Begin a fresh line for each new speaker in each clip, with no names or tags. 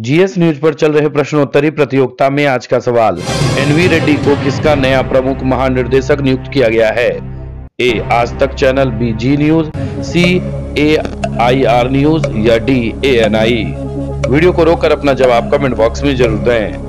GS news पर चल रहे प्रश्नोत्तरी प्रतियोगिता में आज का सवाल। एनवी रेड्डी को किसका नया प्रमुख महानिर्देशक नियुक्त किया गया है? A, Aaj Tak channel, B, Zee news, C, A, I, R news, या D, A, N, I. Video को रोककर अपना जवाब कमेंट बॉक्स में ज़रूर दें।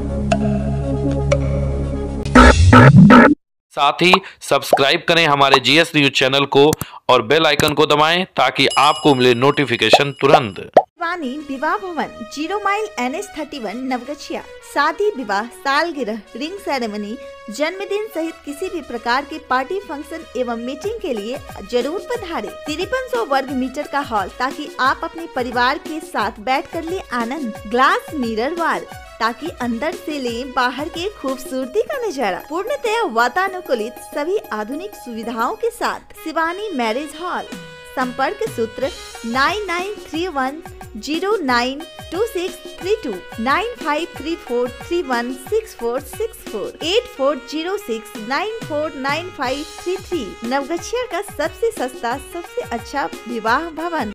साथ ही सब्सक्राइब करें हमारे जीएस न्यूज़ चैनल को और बेल आइकन को दबाएँ ताकि आपको मिले नोटिफिकेशन तुरंत।
Vani Vivah Bhavan, zero mile N S thirty one Naugachia. शादी विवाह, सालगिरह, रिंग सेरेमनी, जन्मदिन सहित किसी भी प्रकार के पार्टी फ़ंक्शन एवं मीटिंग के लिए ज़रूर पधारे। तिरपन सौ वर्ग मीटर का हॉल ताकि आप अपने परिवार के साथ बैठ कर ले आनंद। ग्लास, मिरर वाल ताकि अंदर से ले बाहर के खूबसूरती का नज़ारा। पूर्णतया वातानुकूलित सभी आधुनिक सुविधाओं के साथ, शिवानी मैरिज हॉल। संपर्क सूत्र nine nine three one zero nine two six three two nine five three four three one six four six four eight four zero six nine four nine five three three Naugachia का सबसे सस्ता, सबसे अच्छा विवाह भवन।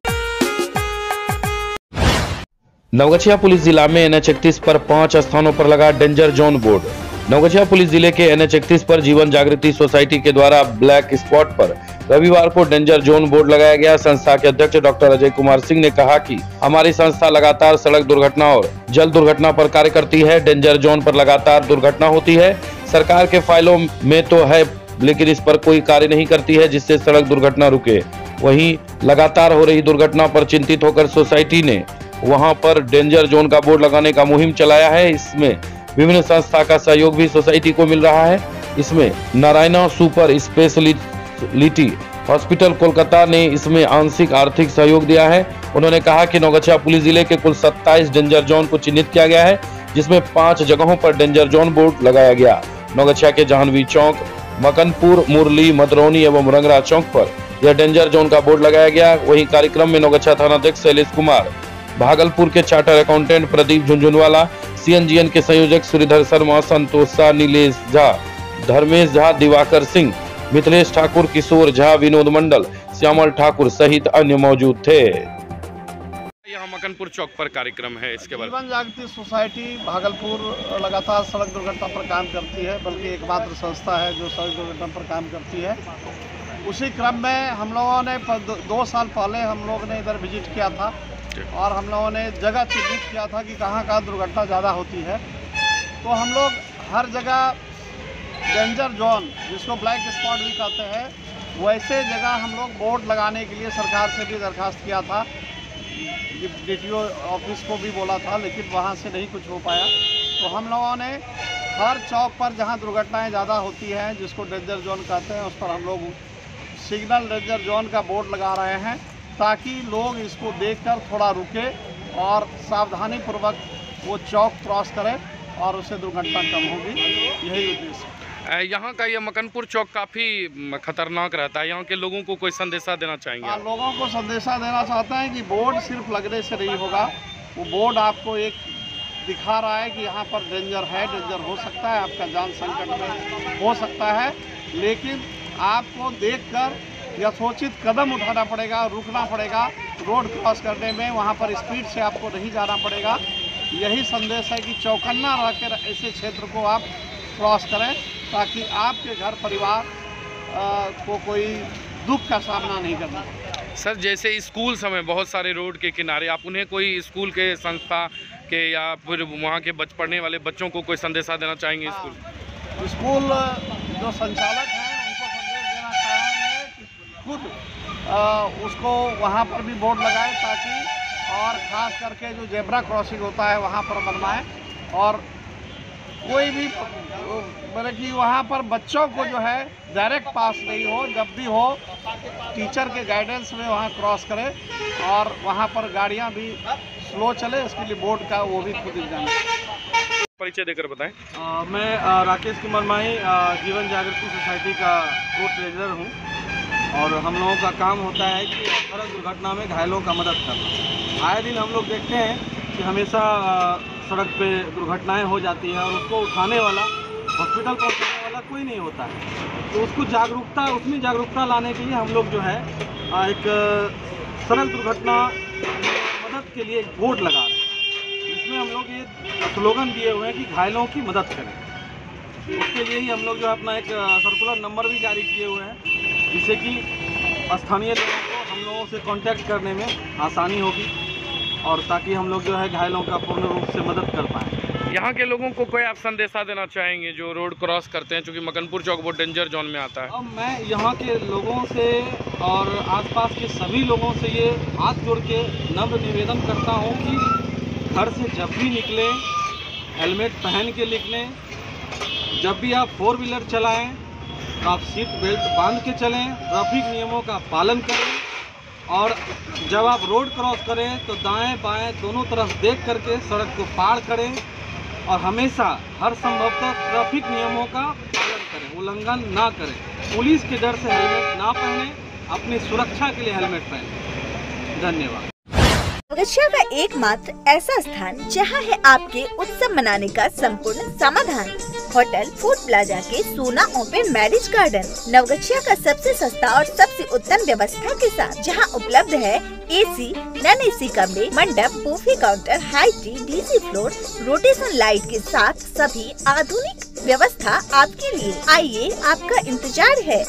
Naugachia police जिला में NH इकतीस पर पाँच स्थानों पर लगा danger zone board. Naugachia police ज़िले के एनएच इकतीस पर जीवन जागृति सोसाइटी के द्वारा ब्लैक स्पॉट पर रविवार को डेंजर जोन बोर्ड लगाया गया। संस्था के अध्यक्ष डॉक्टर अजय कुमार सिंह ने कहा कि हमारी संस्था लगातार सड़क दुर्घटना और जल दुर्घटना पर कार्य करती है। डेंजर जोन पर लगातार दुर्घटना होती है। सरकार के फाइलों में तो है, लेकिन इस पर कोई कार्य नहीं करती है, जिससे सड़क दुर्घटना रुके। वहीं लगातार हो रही दुर्घटना पर चिंतित होकर सोसाइटी ने वहाँ पर डेंजर जोन का बोर्ड लगाने का मुहिम चलाया है। इसमें विभिन्न संस्था का सहयोग भी सोसाइटी को मिल रहा है। इसमें Narayana super speciality hospital Kolkata ने इसमें आंशिक आर्थिक सहयोग दिया है। उन्होंने कहा कि नौगछिया पुलिस ज़िले के कुल 27 डेंजर जोन को चिन्हित किया गया है, जिसमें पाँच जगहों पर डेंजर जोन बोर्ड लगाया गया। नौगछिया के जहानवी चौक, मकनपुर, मुरली, मदरौनी एवं रंगरा चौक पर यह डेंजर जोन का बोर्ड लगाया गया। वही कार्यक्रम में नौगछिया थानाध्यक्ष शैलेश कुमार भागलपुर के charter accountant Pradeep Jhunjhunwala CNGN के संयोजक श्रीधर शर्मा संतोष शाह नीलेश झा धर्मेश झा दिवाकर सिंह मिथिलेश ठाकुर किशोर झा विनोद मंडल श्यामल ठाकुर सहित अन्य मौजूद थे। यहाँ मकनपुर चौक पर कार्यक्रम है इसके बारे
जीवन जागृति सोसाइटी भागलपुर लगातार सड़क दुर्घटना पर काम करती है बल्कि एकमात्र संस्था है जो सड़क दुर्घटना पर काम करती है। उसी क्रम में हम लोगों ने दो साल पहले हम लोग ने इधर विज़िट किया था। और हम लोगों ने जगह चिन्हित किया था कि कहाँ कहाँ दुर्घटना ज़्यादा होती है। तो हम लोग हर जगह डेंजर जोन जिसको ब्लैक स्पॉट भी कहते हैं, वैसे जगह हम लोग बोर्ड लगाने के लिए सरकार से भी दरखास्त किया था। डी ऑफ़िस को भी बोला था, लेकिन वहाँ से नहीं कुछ हो पाया। तो हम लोगों ने हर चौक पर जहाँ दुर्घटनाएँ ज़्यादा होती हैं, जिसको डेंजर जोन कहते हैं, उस पर हम लोग सिग्नल डेंजर जोन का बोर्ड लगा रहे हैं। ताकि लोग इसको देखकर थोड़ा रुके और सावधानी पूर्वक वो चौक क्रॉस करें और उससे दुर्घटना कम होगी। यही उद्देश्य है।
यहाँ का ये मकनपुर चौक काफ़ी खतरनाक रहता है। यहाँ के लोगों को कोई संदेशा देना चाहेंगे
हाँ, लोगों को संदेशा देना चाहते हैं कि बोर्ड सिर्फ़ लगने से नहीं होगा। वो बोर्ड आपको एक दिखा रहा है कि यहाँ पर डेंजर है डेंजर हो सकता है आपका जान संकट में हो सकता है। लेकिन आपको देखकर यथोचित कदम उठाना पड़ेगा रुकना पड़ेगा। रोड क्रॉस करने में वहाँ पर स्पीड से आपको नहीं जाना पड़ेगा। यही संदेश है कि चौकन्ना रह कर ऐसे क्षेत्र को आप क्रॉस करें ताकि आपके घर परिवार को कोई दुख का सामना नहीं करना
सर जैसे स्कूल समय बहुत सारे रोड के किनारे आप उन्हें कोई स्कूल के संस्था के या फिर वहाँ के बच पढ़ने वाले बच्चों को कोई संदेशा देना चाहेंगे स्कूल?
स्कूल जो संचालक हैं खुद उसको वहाँ पर भी बोर्ड लगाए ताकि और ख़ास करके जो जेब्रा क्रॉसिंग होता है वहाँ पर बनवाएँ और कोई भी मतलब कि वहाँ पर बच्चों को जो है डायरेक्ट पास नहीं हो जब भी हो टीचर के गाइडेंस में वहाँ क्रॉस करें और वहाँ पर गाड़ियाँ भी स्लो चले इसके लिए बोर्ड का वो भी खुद एग्ज़ाम
परिचय देकर बताएँ।
अ, मैं अ, राकेश कुमार माही अ, जीवन जागृति सोसाइटी का को ट्रेजरर हूँ। और हम लोगों का काम होता है कि सड़क दुर्घटना में घायलों का मदद करना। आए दिन हम लोग देखते हैं कि हमेशा सड़क पे दुर्घटनाएँ हो जाती हैं और उसको उठाने वाला, हॉस्पिटल पहुँचाने वाला कोई नहीं होता है। तो उसको जागरूकता, उसमें जागरूकता लाने के लिए हम लोग जो है एक सड़क दुर्घटना मदद के लिए एक बोर्ड लगा रहे हैं। उसमें हम लोग ये स्लोगन दिए हुए हैं कि घायलों की मदद करें। उसके लिए ही हम लोग जो अपना एक सर्कुलर नंबर भी जारी किए हुए हैं। जिससे कि स्थानीय लोगों को हम लोगों से कांटेक्ट करने में आसानी होगी और ताकि हम लोग जो है घायलों का पूर्ण रूप से मदद कर पाएँ।
यहाँ के लोगों को कोई आप संदेशा देना चाहेंगे जो रोड क्रॉस करते हैं क्योंकि मकनपुर चौक बहुत डेंजर जोन में आता है?
अब मैं यहाँ के लोगों से और आसपास के सभी लोगों से ये हाथ जोड़ के नम्र निवेदन करता हूँ कि घर से जब भी निकलें हेलमेट पहन के निकलें जब भी आप फोर व्हीलर चलाएँ तो आप सीट बेल्ट बाँध के चलें, ट्रैफ़िक नियमों का पालन करें और जब आप रोड क्रॉस करें तो दाएँ बाएँ दोनों तरफ़ देख करके सड़क को पार करें और हमेशा हर संभवतः ट्रैफ़िक नियमों का पालन करें, उल्लंघन ना करें। पुलिस के डर से हेलमेट ना पहने, अपनी सुरक्षा के लिए हेलमेट पहने। धन्यवाद।
नवगछिया का एकमात्र ऐसा स्थान जहाँ है आपके उत्सव मनाने का संपूर्ण समाधान। होटल, फ़ूड प्लाजा के सोना ओपन मैरिज गार्डन, नवगछिया का सबसे सस्ता और सबसे उत्तम व्यवस्था के साथ, जहाँ उपलब्ध है एसी नॉन एसी कमरे, मंडप, buffet counter high tea DC floor rotation light के साथ सभी आधुनिक व्यवस्था आपके लिए। आइए, आपका इंतज़ार है।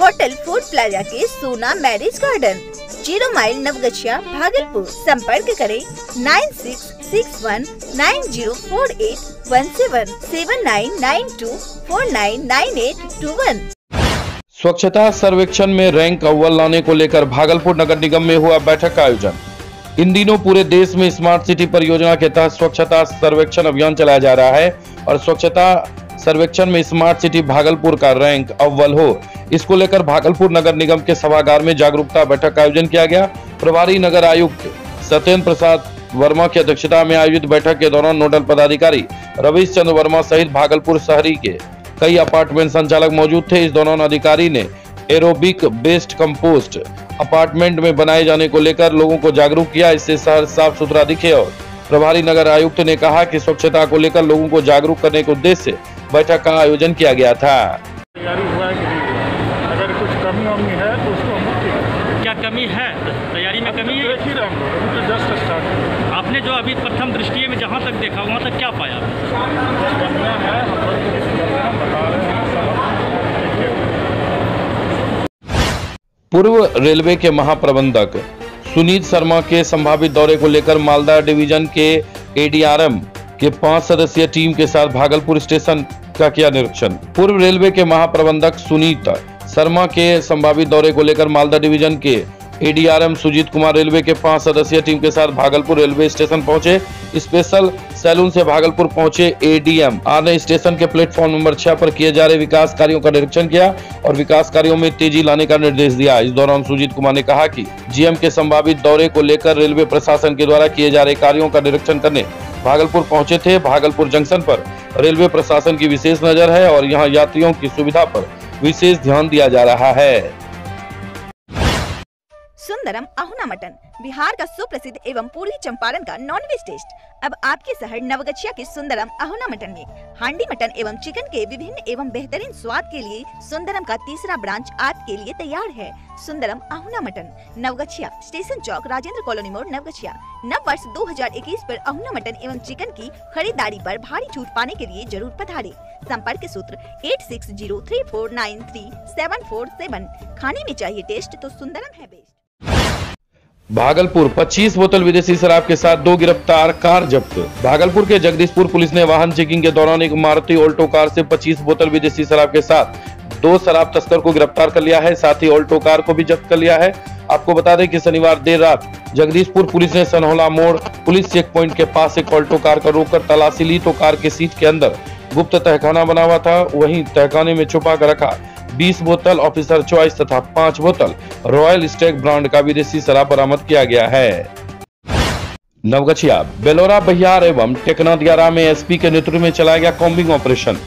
होटल, फ़ूड प्लाजा के Sona marriage garden, zero mile Naugachia, Bhagalpur. संपर्क करें nine six six one nine zero four eight one seven seven nine nine two four nine nine eight two one
स्वच्छता सर्वेक्षण में रैंक अव्वल लाने को लेकर भागलपुर नगर निगम में हुआ बैठक का आयोजन। इन दिनों पूरे देश में स्मार्ट सिटी परियोजना के तहत स्वच्छता सर्वेक्षण अभियान चलाया जा रहा है और स्वच्छता सर्वेक्षण में स्मार्ट सिटी भागलपुर का रैंक अव्वल हो। इसको लेकर भागलपुर नगर निगम के सभागार में जागरूकता बैठक का आयोजन किया गया। प्रभारी नगर आयुक्त सत्येंद्र प्रसाद वर्मा की अध्यक्षता में आयोजित बैठक के दौरान नोडल पदाधिकारी रवीश चंद्र वर्मा सहित भागलपुर शहरी के कई अपार्टमेंट संचालक मौजूद थे। इस दौरान अधिकारी ने एरोबिक बेस्ड कंपोस्ट अपार्टमेंट में बनाए जाने को लेकर लोगों को जागरूक किया। इससे शहर साफ़ सुथरा दिखे और प्रभारी नगर आयुक्त ने कहा कि स्वच्छता को लेकर लोगों को जागरूक करने के उद्देश्य बैठक का आयोजन किया गया था
तैयारी हुआ है कि नहीं हुआ है अगर कुछ कमी वमी है तो उसको हम लोग ठीक करेंगे।
क्या कमी है तैयारी में कमी है
देख ही रहे हम लोग अभी तो जस्ट स्टार्ट हुआ
आपने जो अभी प्रथम दृष्टि में जहाँ तक देखा वहाँ तक क्या पाया
कुछ कमियाँ हैं हम लोग ठीक कर रहे हैं बता रहे हैं सब हम देखिए
पूर्व रेलवे के महाप्रबंधक सुनीत शर्मा के संभावित दौरे को लेकर मालदा डिवीज़न के एडीआरएम के पाँच सदस्यीय टीम के साथ भागलपुर स्टेशन का किया निरीक्षण। पूर्व रेलवे के महाप्रबंधक सुनीत शर्मा के संभावित दौरे को लेकर मालदा डिवीज़न के एडीआरएम सुजीत कुमार रेलवे के पाँच सदस्यीय टीम के साथ भागलपुर रेलवे स्टेशन पहुँचे। स्पेशल सैलून से भागलपुर पहुँचे एडीएम आर ने स्टेशन के प्लेटफॉर्म नंबर छह पर किए जा रहे विकास कार्यों का निरीक्षण किया और विकास कार्यों में तेज़ी लाने का निर्देश दिया। इस दौरान सुजीत कुमार ने कहा कि जीएम के संभावित दौरे को लेकर रेलवे प्रशासन के द्वारा किए जा रहे कार्यो का निरीक्षण करने भागलपुर पहुँचे थे। भागलपुर जंक्शन पर रेलवे प्रशासन की विशेष नज़र है और यहाँ यात्रियों की सुविधा पर विशेष ध्यान दिया जा रहा है।
सुंदरम अहुना मटन, बिहार का सुप्रसिद्ध एवं पूर्वी चंपारण का नॉन वेज टेस्ट अब आपके शहर नवगछिया के सुंदरम अहुना मटन में, हांडी मटन एवं चिकन के विभिन्न एवं बेहतरीन स्वाद के लिए सुंदरम का तीसरा ब्रांच आपके लिए तैयार है। Sundaram Ahuna mutton, Naugachia, station Chowk, Rajendra colony मोड़ नवगछिया। नव वर्ष 2021 पर अहुना मटन एवं चिकन की खरीदारी पर भारी छूट पाने के लिए ज़रूर पधारे। संपर्क सूत्र eight six zero three four nine three seven four seven खाने में चाहिए टेस्ट तो सुंदरम है बेस्ट।
भागलपुर 25 बोतल विदेशी शराब के साथ दो गिरफ़्तार कार जब्त। भागलपुर के जगदीशपुर पुलिस ने वाहन चेकिंग के दौरान एक मारुति ऑल्टो कार से 25 बोतल विदेशी शराब के साथ दो शराब तस्कर को गिरफ़्तार कर लिया है, साथ ही ऑल्टो कार को भी जब्त कर लिया है। आपको बता दें कि शनिवार देर रात जगदीशपुर पुलिस ने सनहोला मोड़ पुलिस चेक प्वाइंट के पास एक ऑल्टो कार को रोककर तलाशी ली तो कार के सीट के अंदर गुप्त तहखाना बना हुआ था, वहीं तहखाने में छुपा कर रखा। 20 बोतल ऑफिसर चॉइस तथा पाँच बोतल रॉयल स्टेक ब्रांड का विदेशी शराब बरामद किया गया है। नवगछिया, बेलोरा, बहियार एवं टेकना दियारा में एसपी के नेतृत्व में चलाया गया combing operation.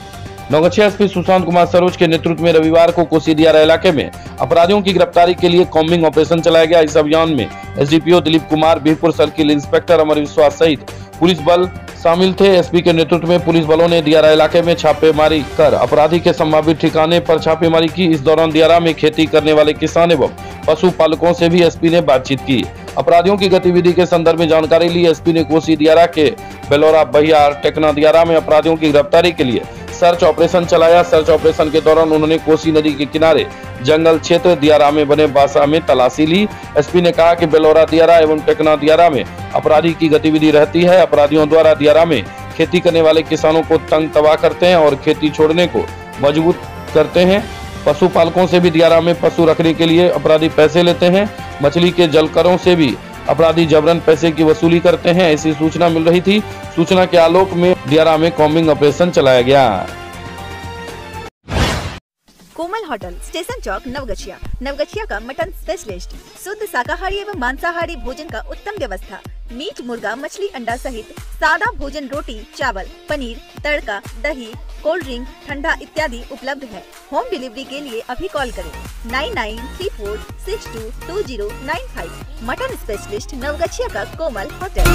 Naugachia SP Sushant Kumar Saroj के नेतृत्व में रविवार को कोसीदियारा इलाके में अपराधियों की गिरफ्तारी के लिए कॉम्बिंग ऑपरेशन चलाया गया। इस अभियान में SDPO Dilip Kumar Birpur circle inspector Amar Vishwas सहित पुलिस बल शामिल थे। एसपी के नेतृत्व में पुलिस बलों ने दियारा इलाके में छापेमारी कर अपराधी के संभावित ठिकाने पर छापेमारी की। इस दौरान दियारा में खेती करने वाले किसान एवं पशुपालकों से भी एसपी ने बातचीत की। अपराधियों की गतिविधि के संदर्भ में जानकारी ली। एसपी ने कोसी दियारा के बेलोरा बहियार टेकना दियारा में अपराधियों की गिरफ्तारी के लिए सर्च ऑपरेशन चलाया। सर्च ऑपरेशन के दौरान उन्होंने कोसी नदी के किनारे जंगल क्षेत्र दियारा में बने बासा में तलाशी ली। एसपी ने कहा कि बेलोरा दियारा एवं टेकना दियारा में अपराधी की गतिविधि रहती है। अपराधियों द्वारा दियारा में खेती करने वाले किसानों को तंग तबाह करते हैं और खेती छोड़ने को मज़बूत करते हैं। पशुपालकों से भी दियारा में पशु रखने के लिए अपराधी पैसे लेते हैं। मछली के जलकरों से भी अपराधी जबरन पैसे की वसूली करते हैं, ऐसी सूचना मिल रही थी। सूचना के आलोक में दियारा में कॉम्बिंग ऑपरेशन चलाया गया।
Komal hotel, station Chowk, Naugachia. Naugachia का मटन स्पेशलिस्ट। शुद्ध शाकाहारी एवं मांसाहारी भोजन का उत्तम व्यवस्था। मीट, मुर्गा, मछली अंडा सहित सादा भोजन रोटी, चावल, पनीर, तड़का, दही कोल्ड ड्रिंक, ठंडा इत्यादि उपलब्ध है। होम डिलीवरी के लिए अभी कॉल करें। Nine nine three four six two two zero nine five. Mutton specialist Naugachia का कोमल होटल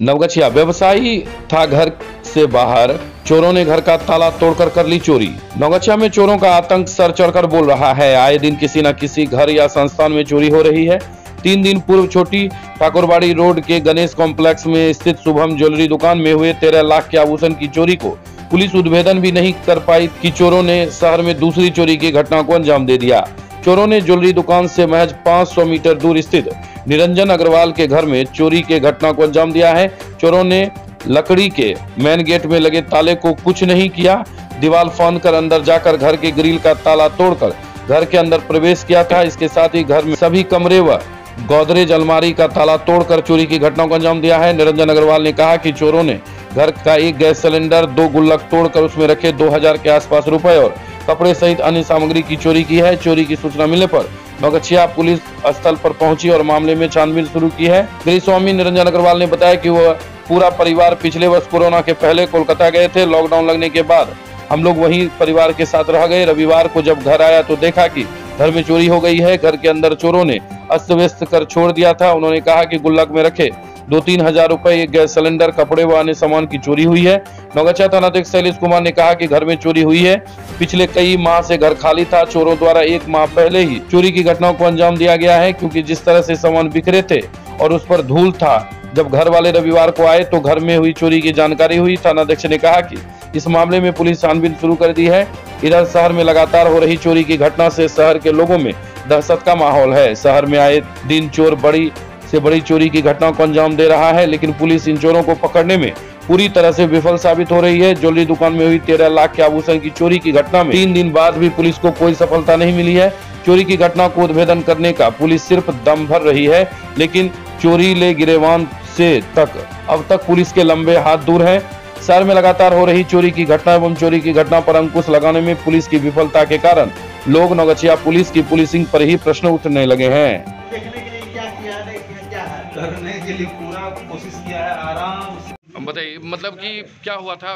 नवगछिया व्यवसायी था घर से बाहर। चोरों ने घर का ताला तोड़कर कर ली चोरी। नवगछिया में चोरों का आतंक सर चढ़कर बोल रहा है, आए दिन किसी न किसी घर या संस्थान में चोरी हो रही है। तीन दिन पूर्व छोटी ठाकुरबाड़ी रोड के गणेश कॉम्प्लेक्स में स्थित शुभम ज्वेलरी दुकान में हुए तेरह लाख के आभूषण की चोरी को पुलिस उद्भेदन भी नहीं कर पाई कि चोरों ने शहर में दूसरी चोरी की घटना को अंजाम दे दिया। चोरों ने ज्वेलरी दुकान से महज 500 मीटर दूर स्थित निरंजन अग्रवाल के घर में चोरी के घटना को अंजाम दिया है। चोरों ने लकड़ी के मेन गेट में लगे ताले को कुछ नहीं किया। दीवार फांद कर अंदर जाकर घर के ग्रिल का ताला तोड़कर घर के अंदर प्रवेश किया था। इसके साथ ही घर में सभी कमरे व गोदरेज अलमारी का ताला तोड़कर चोरी की घटना को अंजाम दिया है। निरंजन अग्रवाल ने कहा कि चोरों ने घर का एक गैस सिलेंडर, दो गुल्लक तोड़कर उसमें रखे 2000 के आसपास रुपए और कपड़े सहित अन्य सामग्री की चोरी की है। चोरी की सूचना मिलने पर नौगछिया पुलिस स्थल पर पहुँची और मामले में छानबीन शुरू की है। गृह स्वामी निरंजन अग्रवाल ने बताया कि वह पूरा परिवार पिछले वर्ष कोरोना के पहले कोलकाता गए थे। लॉकडाउन लगने के बाद हम लोग वहीं परिवार के साथ रह गए। रविवार को जब घर आया तो देखा कि घर में चोरी हो गई है, घर के अंदर चोरों ने अस्त व्यस्त कर छोड़ दिया था। उन्होंने कहा कि गुल्लक में रखे। दो तीन हज़ार रुपए, एक गैस सिलेंडर, कपड़े व अन्य सामान की चोरी हुई है। नौगछिया थानाध्यक्ष शैलेश कुमार ने कहा कि घर में चोरी हुई है। पिछले कई माह से घर खाली था। चोरों द्वारा एक माह पहले ही चोरी की घटनाओं को अंजाम दिया गया है, क्योंकि जिस तरह से सामान बिखरे थे और उस पर धूल था, जब घर वाले रविवार को आए तो घर में हुई चोरी की जानकारी हुई। थानाध्यक्ष ने कहा कि इस मामले में पुलिस छानबीन शुरू कर दी है। इधर शहर में लगातार हो रही चोरी की घटना से शहर के लोगों में दहशत का माहौल है। शहर में आए दिन चोर बड़ी से बड़ी चोरी की घटनाओं को अंजाम दे रहा है, लेकिन पुलिस इन चोरों को पकड़ने में पूरी तरह से विफल साबित हो रही है। ज्वेलरी दुकान में हुई तेरह लाख के आभूषण की चोरी की घटना में तीन दिन बाद भी पुलिस को कोई सफलता नहीं मिली है। चोरी की घटना को उद्भेदन करने का पुलिस सिर्फ़ दम भर रही है, लेकिन चोरी ले गिरेवान से तक अब तक पुलिस के लंबे हाथ दूर हैं। शहर में लगातार हो रही चोरी की घटना एवं चोरी की घटना पर अंकुश लगाने में पुलिस की विफलता के कारण लोग नौगछिया पुलिस की पुलिसिंग पर ही प्रश्न उठने लगे हैं।
देखने के लिए क्या किया है देखिए क्या है? करने के लिए पूरा कोशिश किया है आराम
बताइए मतलब कि क्या हुआ था?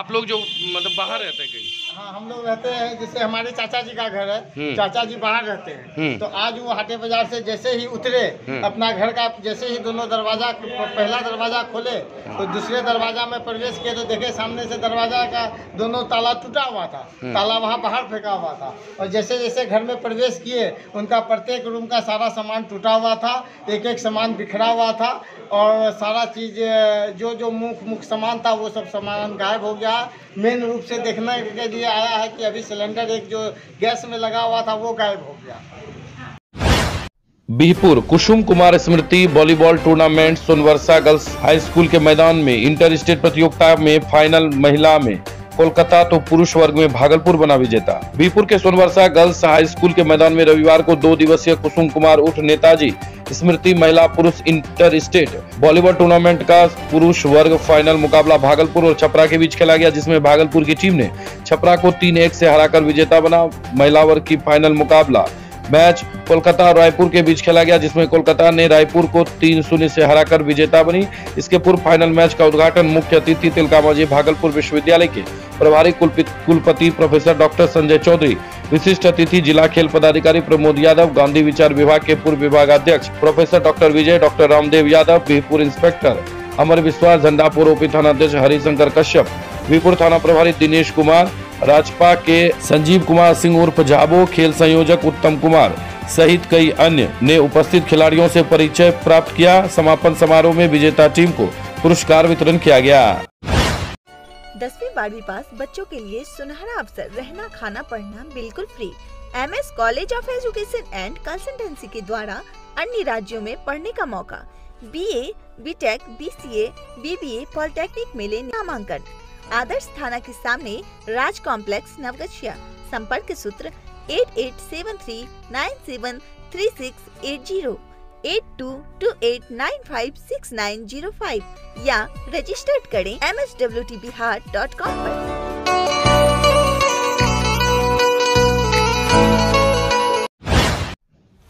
आप लोग जो मतलब बाहर रहते हैं कहीं
हाँ हम लोग रहते हैं जैसे हमारे चाचा जी का घर है
हम्म।
चाचा जी बाहर रहते हैं
हम्म।
तो आज वो हाटे बाज़ार से जैसे ही उतरे
हम्म।
अपना घर का जैसे ही दोनों दरवाज़ा पहला दरवाज़ा खोले तो दूसरे दरवाज़ा में प्रवेश किए तो देखे सामने से दरवाज़ा का दोनों ताला टूटा हुआ था। ताला वहाँ बाहर फेंका हुआ था और जैसे जैसे घर में प्रवेश किए उनका प्रत्येक रूम का सारा सामान टूटा हुआ था एक एक सामान बिखरा हुआ था और सारा चीज़ जो जो मुख मुख सामान था वो सब सामान गायब हो गया मेन रूप से देखने के लिए आया है कि अभी सिलेंडर एक जो गैस में लगा हुआ था वो गायब हो गया।
Bihpur, Kusum Kumar Smriti, volleyball tournament, Sonbarsha girls high school के मैदान में इंटर स्टेट प्रतियोगिता में, फाइनल महिला में, कोलकाता तो पुरुष वर्ग में भागलपुर बना विजेता। बिहपुर के सोनवर्षा गर्ल्स हाई स्कूल के मैदान में रविवार को दो दिवसीय कुसुम कुमार उठ नेताजी स्मृति महिला पुरुष इंटर स्टेट वॉलीबॉल टूर्नामेंट का पुरुष वर्ग फाइनल मुकाबला भागलपुर और छपरा के बीच खेला गया, जिसमें भागलपुर की टीम ने छपरा को तीन एक से हराकर विजेता बना। महिला वर्ग की फाइनल मुकाबला मैच कोलकाता और रायपुर के बीच खेला गया, जिसमें कोलकाता ने रायपुर को तीन शून्य से हराकर विजेता बनी। इसके पूर्व फाइनल मैच का उद्घाटन मुख्य अतिथि तिलकामाझी भागलपुर विश्वविद्यालय के प्रभारी कुलपति प्रोफेसर डॉक्टर संजय चौधरी, विशिष्ट अतिथि जिला खेल पदाधिकारी प्रमोद यादव, गांधी विचार विभाग के पूर्व विभागाध्यक्ष professor doctor Vijay, doctor Ramdev Yadav Bihpur inspector Amar Vishwas, Jhandapur OP थाना अध्यक्ष हरिशंकर कश्यप, विपुर थाना प्रभारी दिनेश कुमार राजपा के संजीव कुमार सिंह उर्फ़ झाबो खेल संयोजक उत्तम कुमार सहित कई अन्य ने उपस्थित खिलाड़ियों से परिचय प्राप्त किया। समापन समारोह में विजेता टीम को पुरस्कार वितरण किया गया।
दसवीं बारहवीं पास बच्चों के लिए सुनहरा अवसर, रहना, खाना, पढ़ना बिल्कुल free M S college of education and consultancy के द्वारा अन्य राज्यों में पढ़ने का मौका। B A B tech B C A B B A polytechnic में ले नामांकन। आदर्श थाना के सामने राज कॉम्प्लेक्स नवगछिया। संपर्क सूत्र eight eight seven three nine seven three six eight zero. Eight two two eight nine five six nine zero five. या registered करें M S W T Bihar dot com आरोप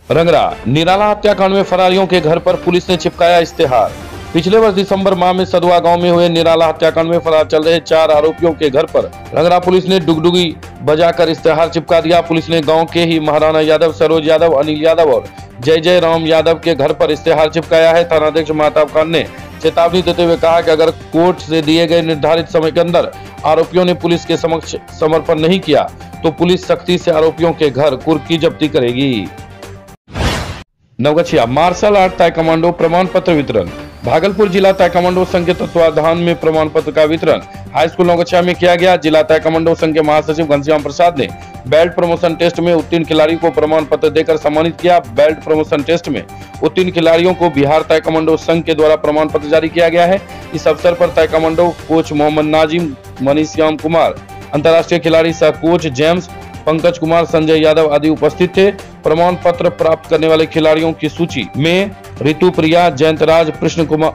रंगरा, निराला हत्याकांड में फरारियों के घर पर पुलिस ने चिपकाया इश्तेहार। पिछले वर्ष दिसंबर माह में सदुआ गाँव में हुए निराला हत्याकांड में फरार चल रहे चार आरोपियों के घर पर रंगरा पुलिस ने डुगडुगी बजाकर इश्तेहार चिपका दिया। पुलिस ने गाँव के ही महाराणा यादव, सरोज यादव, अनिल यादव और जय जय राम यादव के घर पर इश्तेहार चिपकाया है। थानाध्यक्ष महताब खान ने चेतावनी देते हुए कहा कि अगर कोर्ट से दिए गए निर्धारित समय के अंदर आरोपियों ने पुलिस के समक्ष समर्पण नहीं किया तो पुलिस सख्ती से आरोपियों के घर कुर्की जब्ती करेगी। नवगछिया, मार्शल आर्ट ताइकमांडो प्रमाण पत्र वितरण। भागलपुर जिला ताइकमांडो संघ के तत्वाधान में प्रमाण पत्र का वितरण हाई स्कूल नवगछिया में किया गया। जिला ताइकमांडो संघ के महासचिव घनश्याम प्रसाद ने बेल्ट प्रमोशन टेस्ट में उत्तीर्ण खिलाड़ियों को प्रमाण पत्र देकर सम्मानित किया। बेल्ट प्रमोशन टेस्ट में उत्तीर्ण खिलाड़ियों को बिहार ताइकमांडो संघ के द्वारा प्रमाण पत्र जारी किया गया है। इस अवसर पर ताइकमांडो कोच मोहम्मद नाजिम मनीश्याम कुमार, अंतर्राष्ट्रीय खिलाड़ी सह कोच जेम्स, पंकज कुमार, संजय यादव आदि उपस्थित थे। प्रमाण पत्र प्राप्त करने वाले खिलाड़ियों की सूची में ऋतु प्रिया जयंतराज, कृष्ण कुमार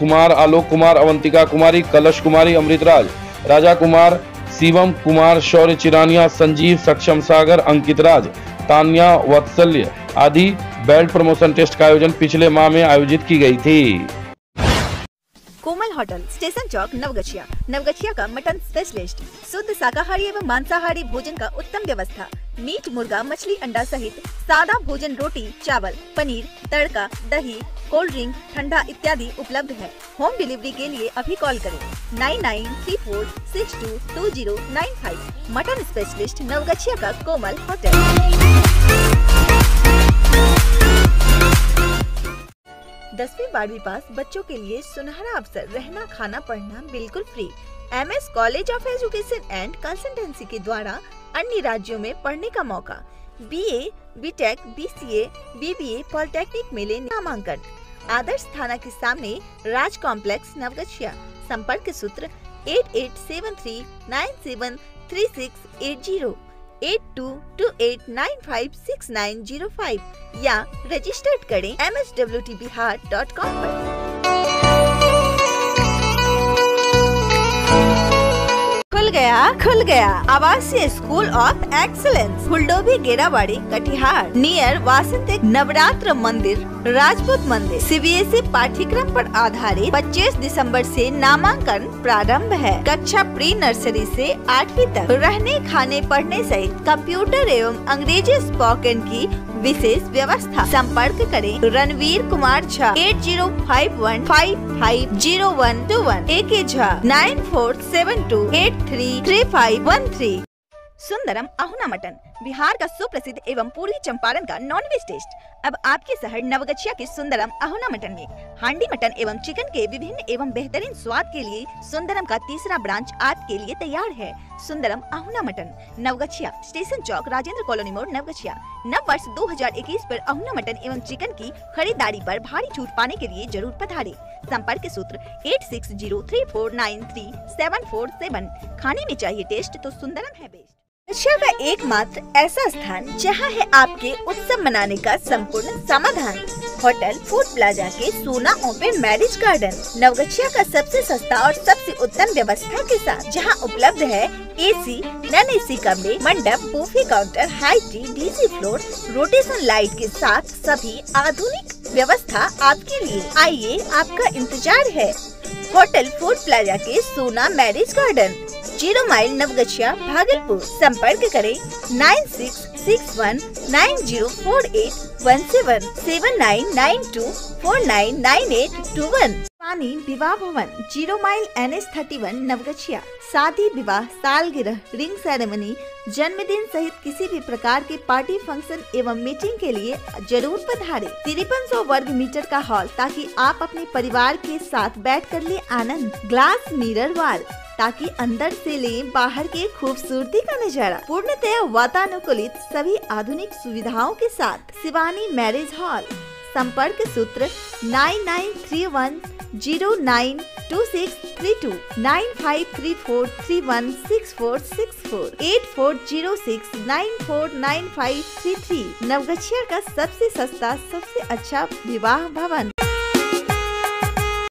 कुमार, आलोक कुमार, अवंतिका कुमारी, कलश कुमारी, अमृतराज। राजा कुमार, शिवम कुमार, शौर्य चिरानिया, संजीव, सक्षम सागर, अंकित राज, तान्या, वत्सल्य आदि बेल्ट प्रमोशन टेस्ट का आयोजन पिछले माह में आयोजित की गई थी।
Komal hotel, station Chowk, Naugachia. Naugachia का मटन स्पेशलिस्ट। शुद्ध शाकाहारी एवं मांसाहारी भोजन का उत्तम व्यवस्था। मीट, मुर्गा, मछली अंडा सहित सादा भोजन रोटी, चावल, पनीर, तड़का, दही, कोल्ड ड्रिंक, ठंडा इत्यादि उपलब्ध है। होम डिलीवरी के लिए अभी कॉल करें। Nine nine three four six two two zero nine five. Mutton specialist Naugachia का कोमल होटल। दसवीं बारहवीं पास बच्चों के लिए सुनहरा अवसर, रहना, खाना, पढ़ना बिल्कुल free M S college of education and consultancy के द्वारा अन्य राज्यों में पढ़ने का मौका। B A B tech B C A B B A polytechnic में ले नामांकन। आदर्श थाना के सामने राज कॉम्प्लेक्स नवगछिया। संपर्क सूत्र eight eight seven three nine seven three six eight zero eight two two eight nine five six nine zero five या registered करें कॉम आरोप खुल गया खुल गया। आवासीय school of excellence Phuldobi Gerabari Katihar near वासंतिक नवरात्र मंदिर। राजपूत मंदिर सीबीएसई पाठ्यक्रम पर आधारित 25 दिसंबर से नामांकन प्रारंभ है। कक्षा प्री नर्सरी से आठवीं तक रहने, खाने, पढ़ने सहित कंप्यूटर एवं अंग्रेज़ी स्पोकन की विशेष व्यवस्था। संपर्क करें Ranveer Kumar Jha eight zero five one five five zero one two one A K Jha nine four seven two eight three three five one three Sundaram, Ahuna mutton. Bihar का सुप्रसिद्ध एवं पूर्वी चंपारण का nonveg test अब आपके शहर नवगछिया के Sundaram Ahuna mutton में। हांडी मटन एवं चिकन के विभिन्न एवं बेहतरीन स्वाद के लिए सुंदरम का तीसरा ब्रांच आपके लिए तैयार है। Sundaram Ahuna mutton, Naugachia, station Chowk, Rajendra colony मोड़, नवगछिया। नव वर्ष 2021 पर अहुना मटन एवं चिकन की खरीदारी पर भारी छूट पाने के लिए ज़रूर पधारे। संपर्क सूत्र eight six zero three four nine three seven four seven खाने में चाहिए टेस्ट तो सुंदरम है बेस्ट रशिया का एकमात्र ऐसा स्थान जहाँ है आपके उत्सव मनाने का संपूर्ण समाधान। होटल फ़ूड प्लाजा के सोना ओपन मैरिज गार्डन नवगछिया का सबसे सस्ता और सबसे उत्तम व्यवस्था के साथ जहाँ उपलब्ध है एसी, नॉन एसी कमरे मंडप buffet counter high tea DC floor rotation light के साथ सभी आधुनिक व्यवस्था आपके लिए। आइए आपका इंतज़ार है। होटल फ़ूड प्लाजा के Sona marriage garden, zero mile Naugachia Bhagalpur. संपर्क करें nine six six one nine zero four eight one seven seven nine nine two four nine nine eight two one. पानी Vivah Bhavan, zero mile N S thirty one Naugachia. शादी विवाह, सालगिरह, ring ceremony, जन्मदिन सहित किसी भी प्रकार के पार्टी फ़ंक्शन एवं मीटिंग के लिए ज़रूर पधारे। तिरपन सौ वर्ग मीटर का हॉल ताकि आप अपने परिवार के साथ बैठ कर ले आनंद। ग्लास, मिरर, वाल, ताकि अंदर से ले बाहर के खूबसूरती का नज़ारा। पूर्णतया वातानुकूलित सभी आधुनिक सुविधाओं के साथ शिवानी मैरिज हॉल। संपर्क सूत्र nine nine three one zero nine two six three two, nine five three four three one six four six four, eight four zero six nine four nine five three three. Naugachia का सबसे सस्ता, सबसे अच्छा विवाह भवन।